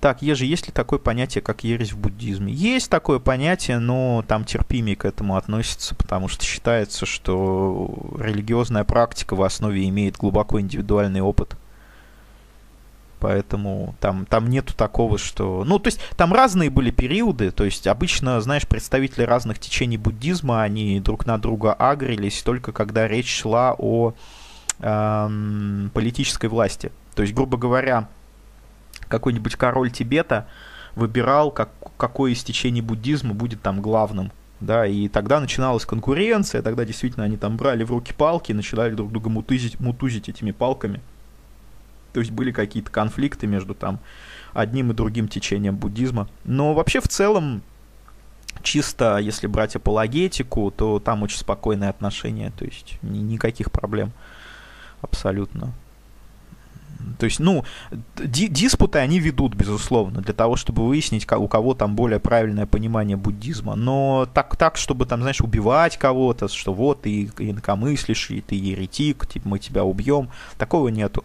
Так, Ежи, есть ли такое понятие, как ересь в буддизме? Есть такое понятие, но там терпимее к этому относится, потому что считается, что религиозная практика в основе имеет глубоко индивидуальный опыт. Поэтому там, там нету такого, что... Ну, то есть там разные были периоды, то есть обычно, знаешь, представители разных течений буддизма, они друг на друга агрились только когда речь шла о эм, политической власти. То есть, грубо говоря, какой-нибудь король Тибета выбирал, как, какое из течений буддизма будет там главным. Да, и тогда начиналась конкуренция, тогда действительно они там брали в руки палки и начинали друг друга мутузить, мутузить этими палками. То есть были какие-то конфликты между там одним и другим течением буддизма. Но вообще в целом, чисто если брать апологетику, то там очень спокойное отношение, то есть ни, никаких проблем абсолютно. То есть, ну, ди диспуты они ведут, безусловно, для того, чтобы выяснить, у кого там более правильное понимание буддизма. Но так, так чтобы там, знаешь, убивать кого-то, что вот ты инакомыслишь, и ты еретик, типа, мы тебя убьем, такого нету.